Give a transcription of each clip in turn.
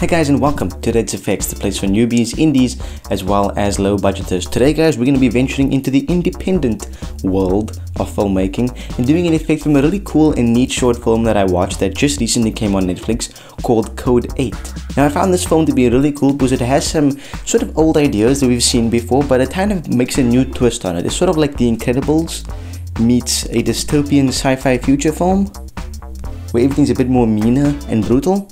Hey guys and welcome to Reds Effects, the place for newbies, indies, as well as low budgeters. Today guys, we're going to be venturing into the independent world of filmmaking and doing an effect from a really cool and neat short film that I watched that just recently came on Netflix called Code 8. Now I found this film to be really cool because it has some sort of old ideas that we've seen before, but it kind of makes a new twist on it. It's sort of like The Incredibles meets a dystopian sci-fi future film where everything's a bit more meaner and brutal.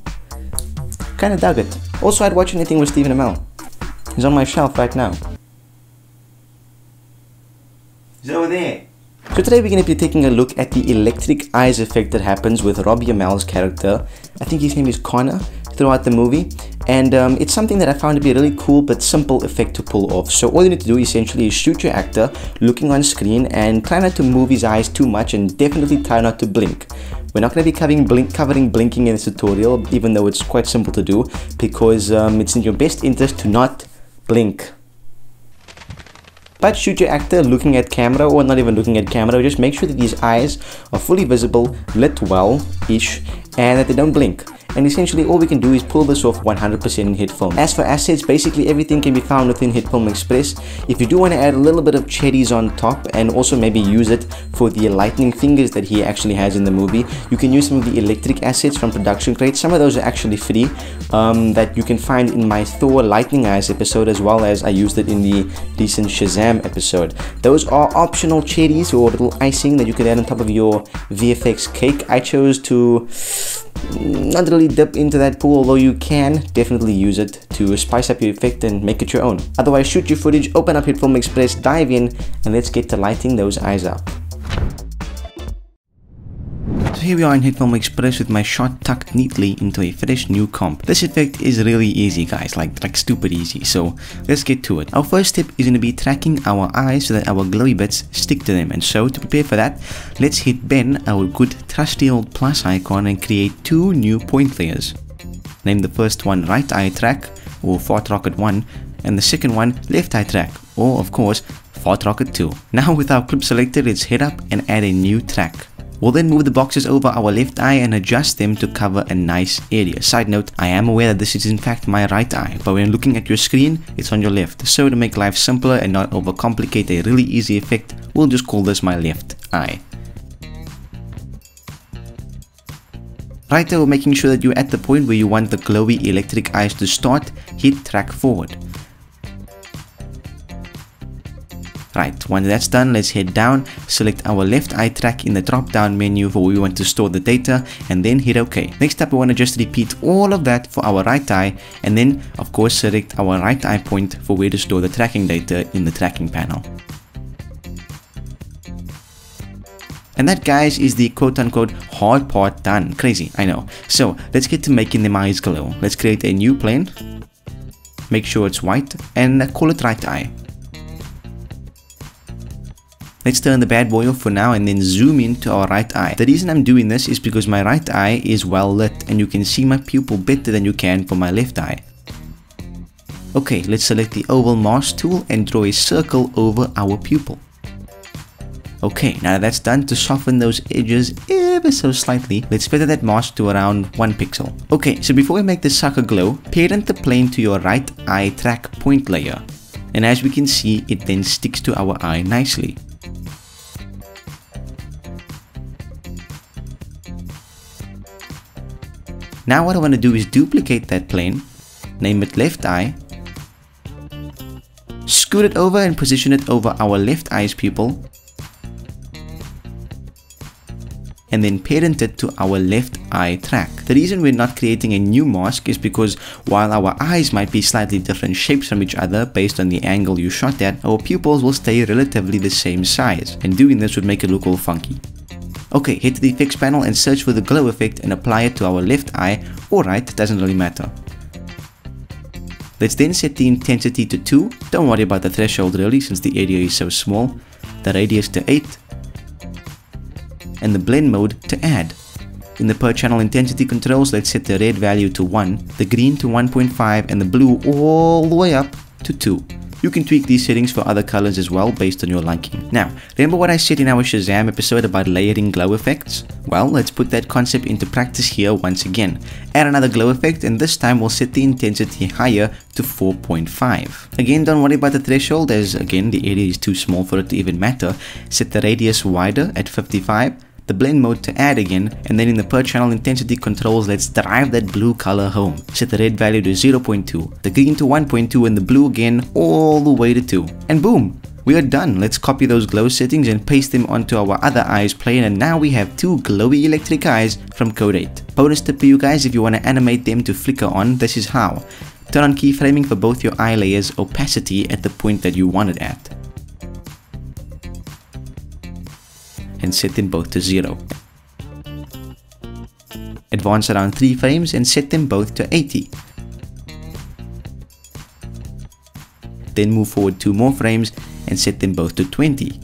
Kinda dug it. Also, I'd watch anything with Stephen Amell. He's on my shelf right now. He's over there. So today we're going to be taking a look at the electric eyes effect that happens with Robbie Amell's character. I think his name is Connor throughout the movie and um, it's something that I found to be a really cool but simple effect to pull off. So all you need to do essentially is shoot your actor looking on screen and try not to move his eyes too much and definitely try not to blink. We're not going to be covering, blink, covering blinking in this tutorial even though it's quite simple to do because um, it's in your best interest to not blink. But shoot your actor looking at camera or not even looking at camera just make sure that these eyes are fully visible lit well ish and that they don't blink and essentially all we can do is pull this off 100% in HitFilm. As for assets, basically everything can be found within HitFilm Express. If you do want to add a little bit of cherries on top and also maybe use it for the lightning fingers that he actually has in the movie, you can use some of the electric assets from Production Crate. Some of those are actually free um, that you can find in my Thor Lightning Eyes episode as well as I used it in the recent Shazam episode. Those are optional cherries or little icing that you can add on top of your VFX cake. I chose to not really dip into that pool although you can definitely use it to spice up your effect and make it your own. Otherwise shoot your footage open up your HitFilm Express dive in and let's get to lighting those eyes up so here we are in HitFilm Express with my shot tucked neatly into a fresh new comp. This effect is really easy guys, like, like stupid easy, so let's get to it. Our first step is going to be tracking our eyes so that our glowy bits stick to them and so to prepare for that, let's hit Ben, our good trusty old plus icon and create two new point layers. Name the first one right eye track or fart rocket 1 and the second one left eye track or of course fart rocket 2. Now with our clip selected let's head up and add a new track. We'll then move the boxes over our left eye and adjust them to cover a nice area. Side note, I am aware that this is in fact my right eye, but when looking at your screen, it's on your left. So to make life simpler and not overcomplicate a really easy effect, we'll just call this my left eye. Right now, making sure that you're at the point where you want the glowy electric eyes to start, hit track forward. Right, once that's done, let's head down, select our left eye track in the drop down menu for where we want to store the data and then hit OK. Next up, we want to just repeat all of that for our right eye and then of course select our right eye point for where to store the tracking data in the tracking panel. And that guys is the quote unquote hard part done. Crazy, I know. So let's get to making the eyes glow. Let's create a new plane, make sure it's white and call it right eye. Let's turn the bad boy off for now and then zoom in to our right eye. The reason I'm doing this is because my right eye is well lit and you can see my pupil better than you can for my left eye. Okay, let's select the oval mask tool and draw a circle over our pupil. Okay, now that's done to soften those edges ever so slightly, let's feather that mask to around 1 pixel. Okay, so before we make the sucker glow, parent the plane to your right eye track point layer. And as we can see, it then sticks to our eye nicely. Now what I want to do is duplicate that plane, name it left eye, scoot it over and position it over our left eye's pupil, and then parent it to our left eye track. The reason we're not creating a new mask is because while our eyes might be slightly different shapes from each other based on the angle you shot at, our pupils will stay relatively the same size, and doing this would make it look all funky. Okay, hit the effects panel and search for the glow effect and apply it to our left eye or right, doesn't really matter. Let's then set the intensity to 2, don't worry about the threshold really since the area is so small, the radius to 8, and the blend mode to add. In the per channel intensity controls, let's set the red value to 1, the green to 1.5 and the blue all the way up to 2. You can tweak these settings for other colors as well based on your liking. Now, remember what I said in our Shazam episode about layering glow effects? Well, let's put that concept into practice here once again. Add another glow effect and this time we'll set the intensity higher to 4.5. Again, don't worry about the threshold as again the area is too small for it to even matter. Set the radius wider at 55 the blend mode to add again, and then in the per channel intensity controls, let's drive that blue color home. Set the red value to 0.2, the green to 1.2, and the blue again all the way to 2. And boom! We are done. Let's copy those glow settings and paste them onto our other eyes plane and now we have two glowy electric eyes from Code 8. Bonus tip for you guys if you want to animate them to flicker on, this is how. Turn on keyframing for both your eye layers opacity at the point that you want it at. And set them both to 0. Advance around 3 frames and set them both to 80. Then move forward 2 more frames and set them both to 20.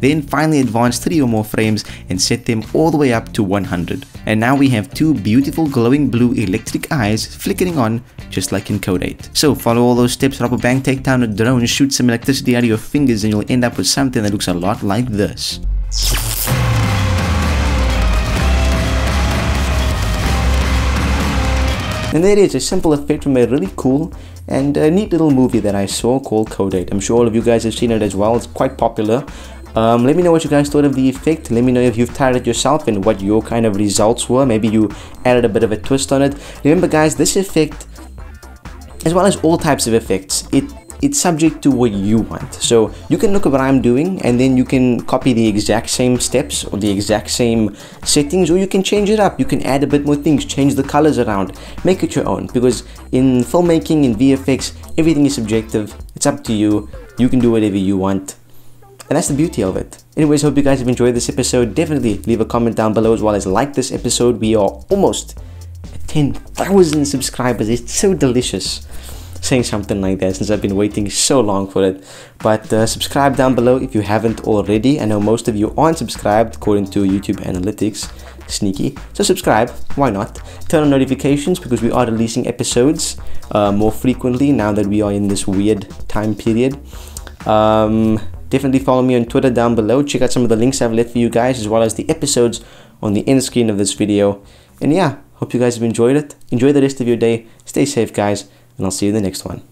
Then finally advance 3 or more frames and set them all the way up to 100. And now we have two beautiful glowing blue electric eyes flickering on just like in Code 8. So follow all those steps, rob a bank, take down a drone, shoot some electricity out of your fingers and you'll end up with something that looks a lot like this. And there it is, a simple effect from a really cool and a neat little movie that I saw called Code 8. I'm sure all of you guys have seen it as well, it's quite popular. Um, let me know what you guys thought of the effect. Let me know if you've tried it yourself and what your kind of results were. Maybe you added a bit of a twist on it. Remember guys, this effect, as well as all types of effects, it it's subject to what you want. So you can look at what I'm doing and then you can copy the exact same steps or the exact same settings or you can change it up. You can add a bit more things, change the colors around, make it your own because in filmmaking, in VFX, everything is subjective. It's up to you. You can do whatever you want. And that's the beauty of it. Anyways, hope you guys have enjoyed this episode. Definitely leave a comment down below as well as like this episode. We are almost at 10,000 subscribers. It's so delicious saying something like that since I've been waiting so long for it. But uh, subscribe down below if you haven't already. I know most of you aren't subscribed according to YouTube analytics. Sneaky. So subscribe, why not? Turn on notifications because we are releasing episodes uh, more frequently now that we are in this weird time period. Um, Definitely follow me on Twitter down below. Check out some of the links I've left for you guys as well as the episodes on the end screen of this video. And yeah, hope you guys have enjoyed it. Enjoy the rest of your day. Stay safe guys and I'll see you in the next one.